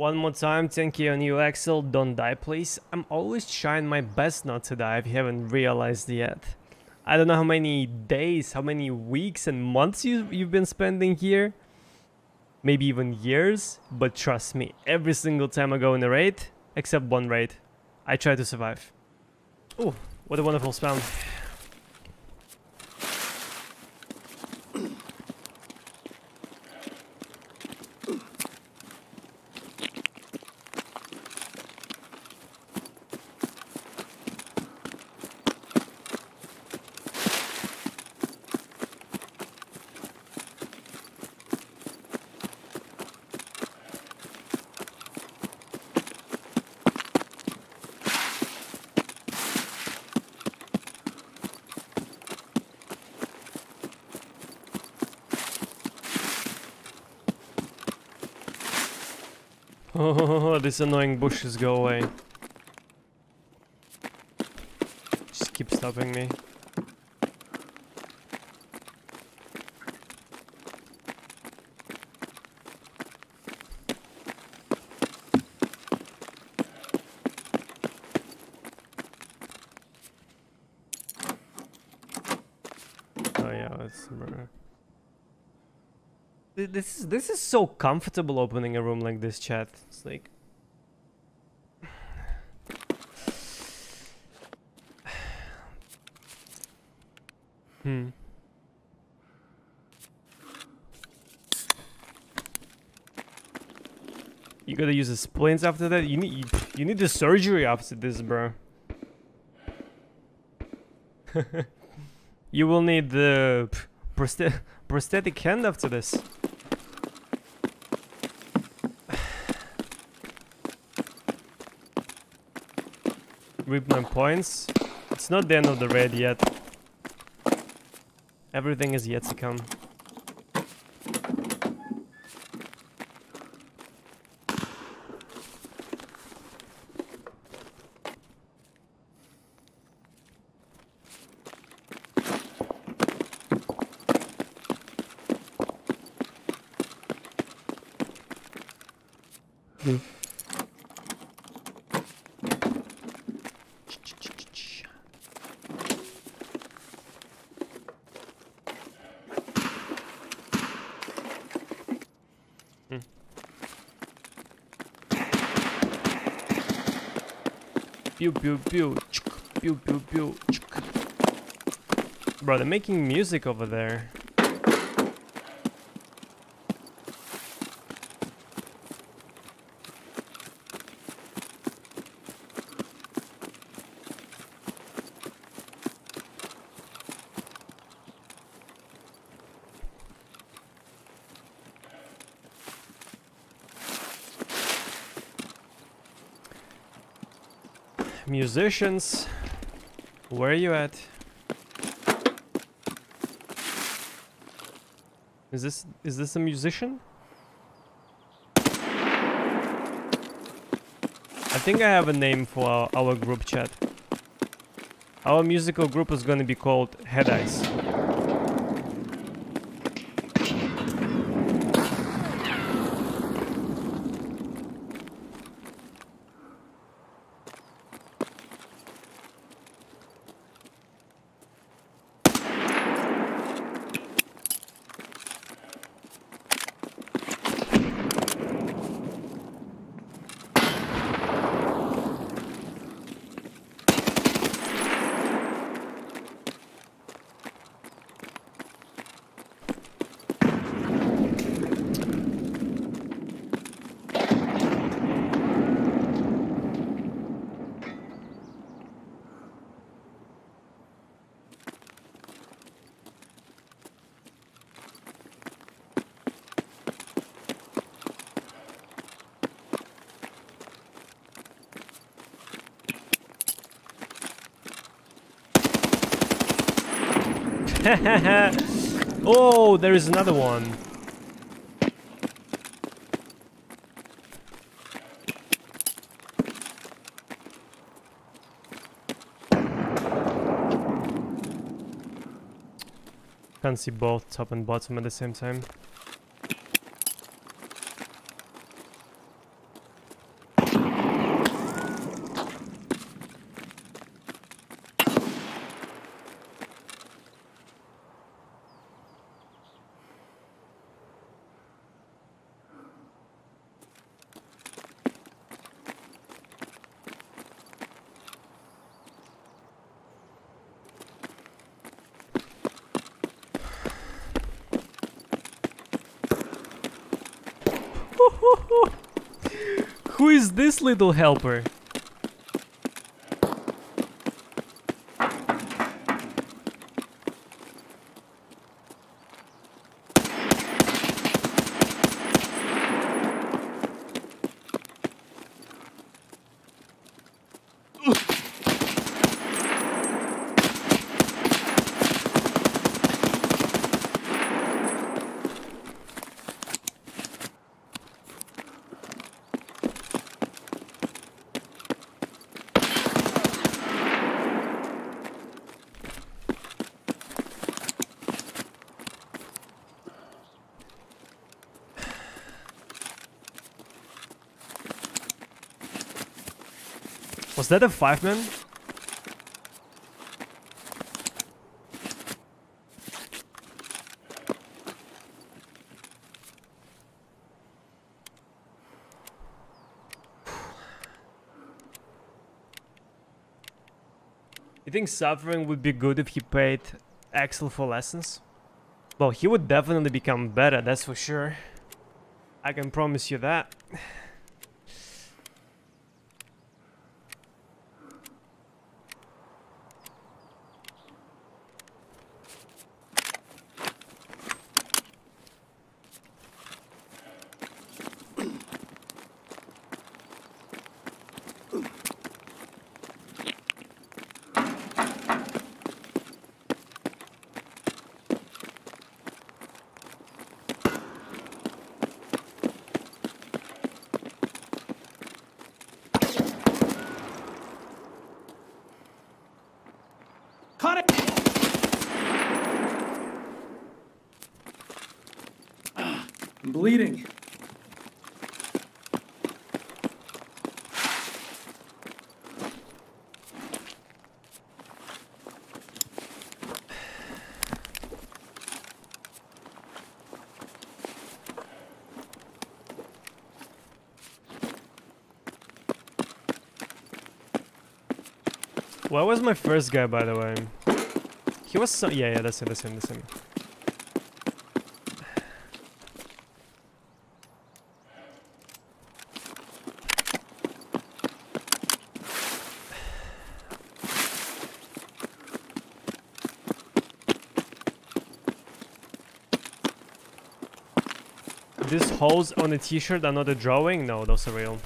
One more time, thank you on you, Axel. Don't die, please. I'm always trying my best not to die if you haven't realized yet. I don't know how many days, how many weeks and months you, you've been spending here. Maybe even years. But trust me, every single time I go in a raid, except one raid, I try to survive. Oh, what a wonderful spawn. Oh, these annoying bushes go away. Just keep stopping me. Oh yeah, that's Th- This is this is so comfortable opening a room like this, chat. It's like Hmm. You gotta use the splints after that. You need you, you need the surgery after this, bro. you will need the prosthetic hand after this. Rip my points. It's not the end of the raid yet. Everything is yet to come. Hmm. Pew pew pew. Pew pew pew. Bro, they're making music over there. Musicians, where are you at? Is this is this a musician? I think I have a name for our, our group chat. Our musical group is gonna be called Head oh, there is another one. Can't see both top and bottom at the same time. Who is this little helper? That a five man? You think suffering would be good if he paid Axel for lessons? Well, he would definitely become better, that's for sure. I can promise you that. Bleeding. Where was my first guy, by the way? He was so- yeah, yeah, that's him, that's him, that's him. These holes on the t-shirt are not a drawing? No, those are real.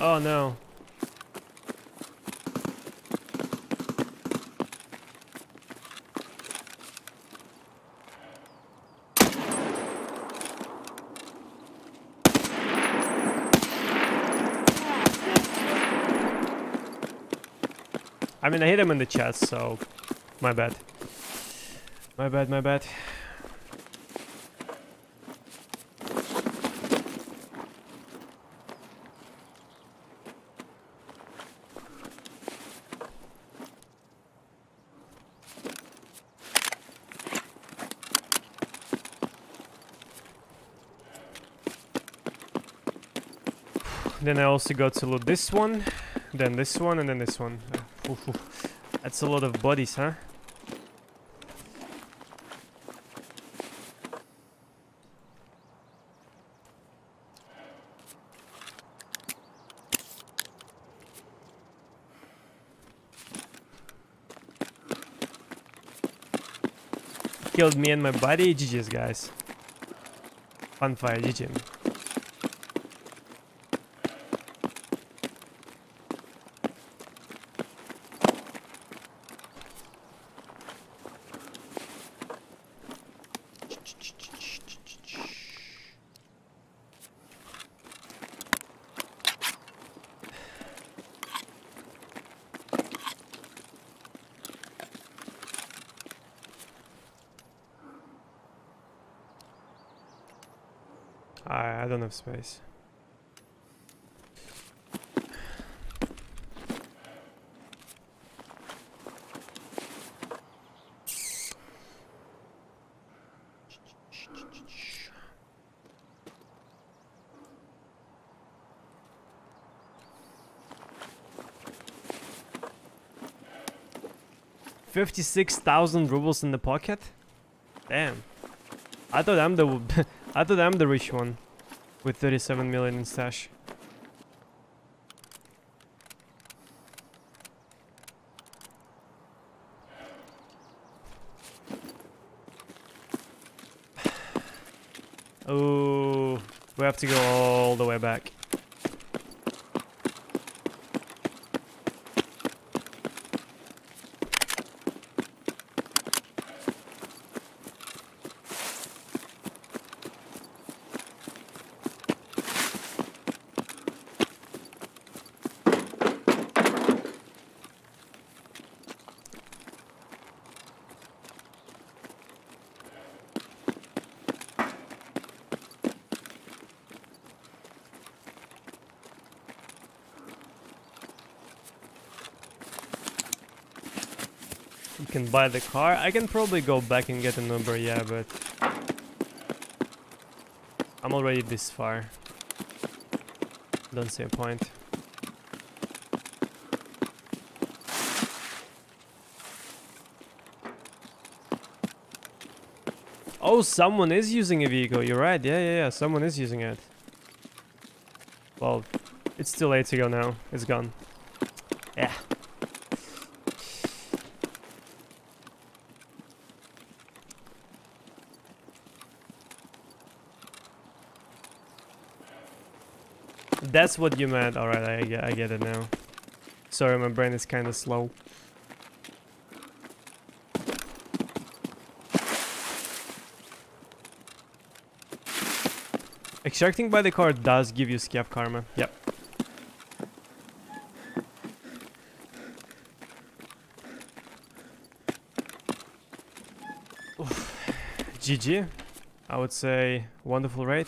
Oh no. I mean, I hit him in the chest, so my bad. My bad, my bad. Then I also got to loot this one, then this one, and then this one. Oof, oof. That's a lot of bodies, huh? Killed me and my buddy. GG's, guys. Fun fire, GG. I, I don't have space. Fifty-six thousand rubles in the pocket. Damn. I thought I'm the I thought I'm the rich one with 37 million in stash. Oh, we have to go all the way back. You can buy the car. I can probably go back and get a number, yeah, but... I'm already this far. Don't see a point. Oh, someone is using a vehicle. You're right. Yeah, yeah, yeah. Someone is using it. Well, it's too late to go now. It's gone. Yeah. That's what you meant. Alright, I, get- I get it now. Sorry, my brain is kind of slow. Extracting by the car does give you scav karma. Yep. GG. I would say wonderful raid.